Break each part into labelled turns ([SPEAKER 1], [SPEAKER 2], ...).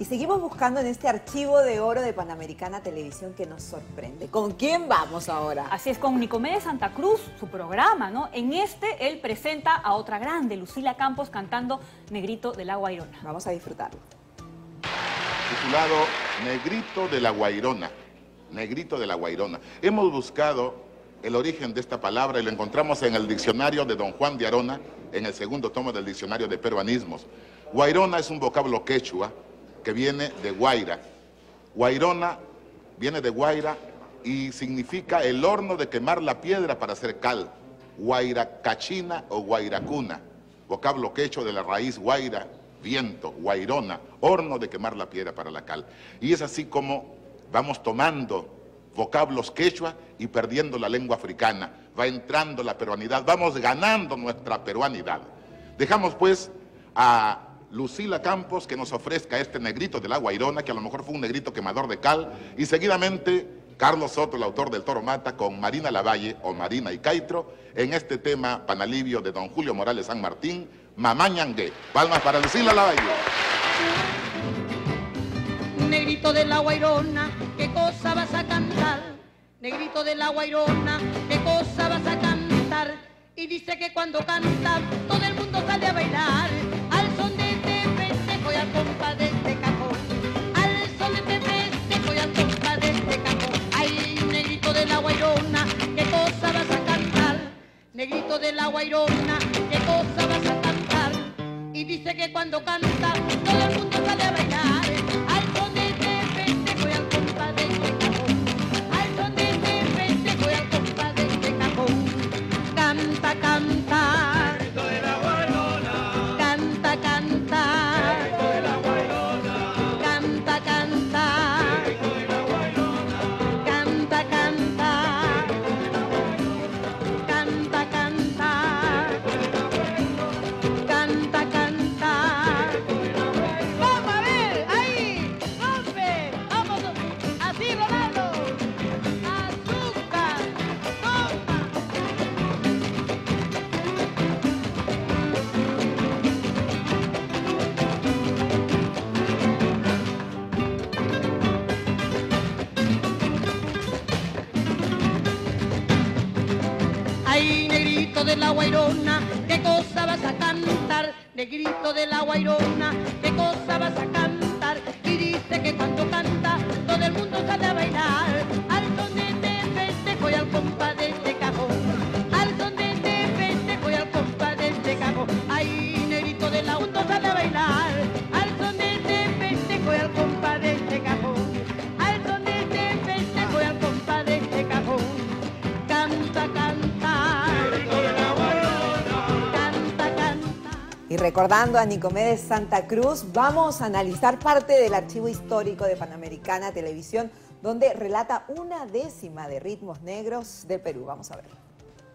[SPEAKER 1] Y seguimos buscando en este archivo de oro de Panamericana Televisión que nos sorprende. ¿Con quién vamos ahora?
[SPEAKER 2] Así es, con Nicomedes Santa Cruz, su programa, ¿no? En este él presenta a otra grande, Lucila Campos, cantando Negrito de la Guairona.
[SPEAKER 1] Vamos a disfrutarlo.
[SPEAKER 3] Titulado Negrito de la Guairona. Negrito de la Guairona. Hemos buscado el origen de esta palabra y lo encontramos en el diccionario de don Juan de Arona, en el segundo tomo del diccionario de peruanismos. Guairona es un vocablo quechua que viene de Guaira. Guairona viene de Guaira y significa el horno de quemar la piedra para hacer cal. Guairacachina o guairacuna, vocablo quechua de la raíz guaira, viento, guairona, horno de quemar la piedra para la cal. Y es así como vamos tomando vocablos quechua y perdiendo la lengua africana. Va entrando la peruanidad, vamos ganando nuestra peruanidad. Dejamos pues a Lucila Campos que nos ofrezca este negrito de la Guairona, que a lo mejor fue un negrito quemador de cal, y seguidamente Carlos Soto, el autor del Toro Mata, con Marina Lavalle o Marina y Caitro, en este tema Panalivio de don Julio Morales San Martín, Mamañangue. Palmas para Lucila Lavalle.
[SPEAKER 4] Negrito de la Guairona, ¿qué cosa vas a cantar? Negrito de la Guairona, ¿qué cosa vas a cantar? Y dice que cuando canta todo el mundo sale a bailar la Guairona, ¿qué cosa vas a cantar? Y dice que cuando canta todo el negrito de la guairona, ¿qué cosa vas a cantar? Negrito de la guairona, ¿qué cosa vas a cantar? Y dice que cuando canta, todo el mundo sale a bailar. Al son de este festejo y al compa de este cajón. Al son de este festejo y al compa de este cajón. Ay, negrito de la mundo
[SPEAKER 1] recordando a Nicomedes Santa Cruz, vamos a analizar parte del archivo histórico de Panamericana Televisión, donde relata una décima de ritmos negros del Perú. Vamos a ver.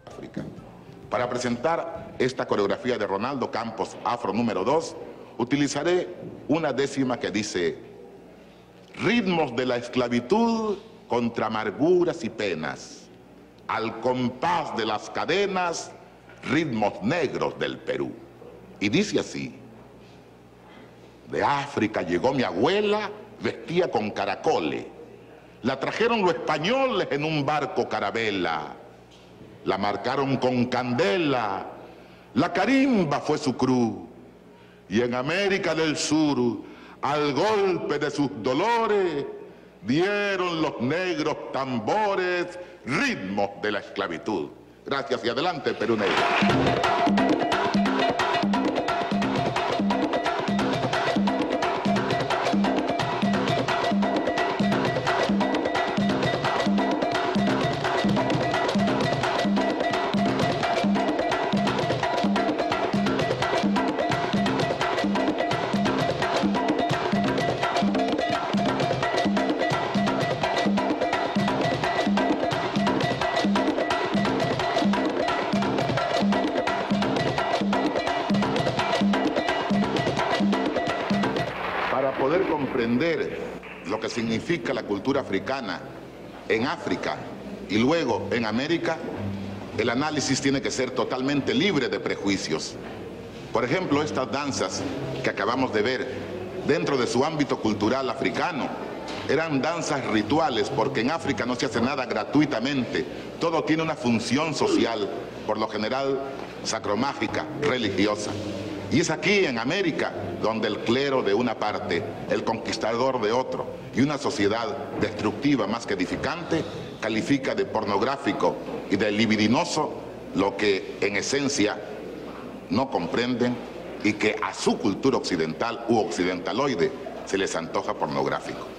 [SPEAKER 3] África. Para presentar esta coreografía de Ronaldo Campos, Afro número 2, utilizaré una décima que dice, ritmos de la esclavitud contra amarguras y penas, al compás de las cadenas, ritmos negros del Perú. Y dice así, de África llegó mi abuela, vestía con caracoles, la trajeron los españoles en un barco carabela, la marcaron con candela, la carimba fue su cruz, y en América del Sur, al golpe de sus dolores, dieron los negros tambores ritmos de la esclavitud. Gracias y adelante, Perú Negro. Para poder comprender lo que significa la cultura africana en África y luego en América, el análisis tiene que ser totalmente libre de prejuicios. Por ejemplo, estas danzas que acabamos de ver, dentro de su ámbito cultural africano. Eran danzas rituales porque en África no se hace nada gratuitamente, todo tiene una función social, por lo general sacromágica, religiosa. Y es aquí en América donde el clero de una parte, el conquistador de otro y una sociedad destructiva más que edificante califica de pornográfico y de libidinoso lo que en esencia no comprenden y que a su cultura occidental u occidentaloide se les antoja pornográfico.